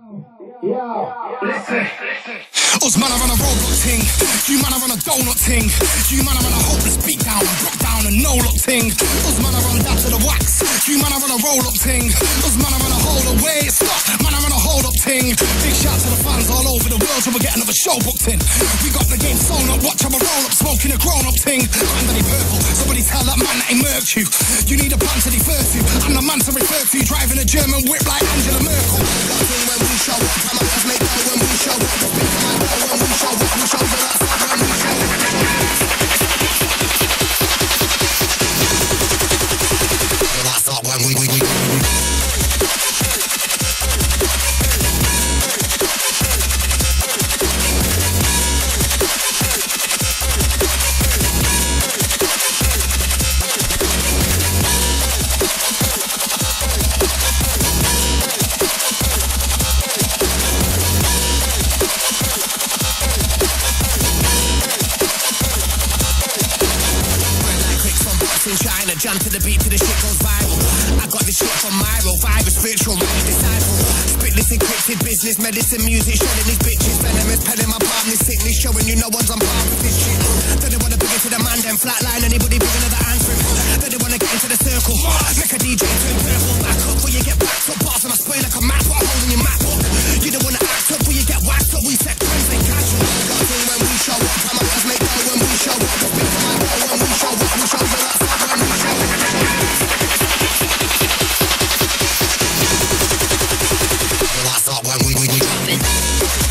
Us man are on a robot ting, you man are on a donut ting, you man are on a hopeless beat down, drop down and no look ting. Us man are on that to the wax, you man are on a roll up ting. Us man are on a hold away, stop, man are on a hold up ting. Big shout to the fans all over the world, so we get another show booked in. We got the game sewn up, watch how I roll up, smoking a grown up ting. Anthony Purple, somebody tell that man that he murked you. You need a plan to defer to, I'm the man to refer to, driving a German whip like Angela up jump to the beat till the shit goes viral. I got this shit from Myro, virus, spiritual, right disciple. Spit this encrypted business, medicine, music, shredding these bitches. Venomous, pen in my palm, this sickness, showing you no one's on par with this shit. Don't they wanna bring it to the man, then flatline anybody big another anthem. Don't they wanna get into the circle? Make a DJ turn purple, back up, before you get backed up. Bars and I spray like a map, hole in your map up. You don't wanna act up, before you get whacked up. We set That's up when we, we,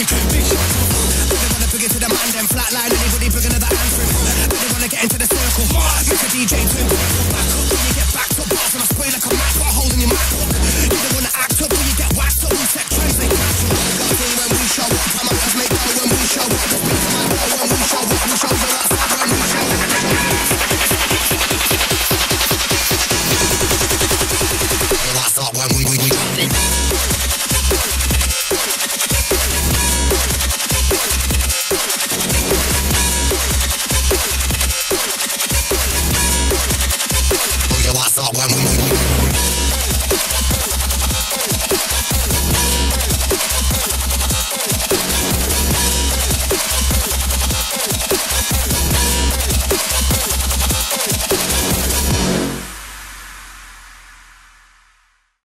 Big shot to the. They wanna bring it to the man, then flatline anybody bring another anthem. They wanna get into the circle. Make a DJ turn back up. When you get backed up, bars and I spray like a map. Put a hole in your up. You don't wanna act up when you get whacked up. We set trends, they catch up. Got a thing when we show up. I'm a make dough when we show up. Spin to my dough when we show up. We show last time when we show we, we. Oh,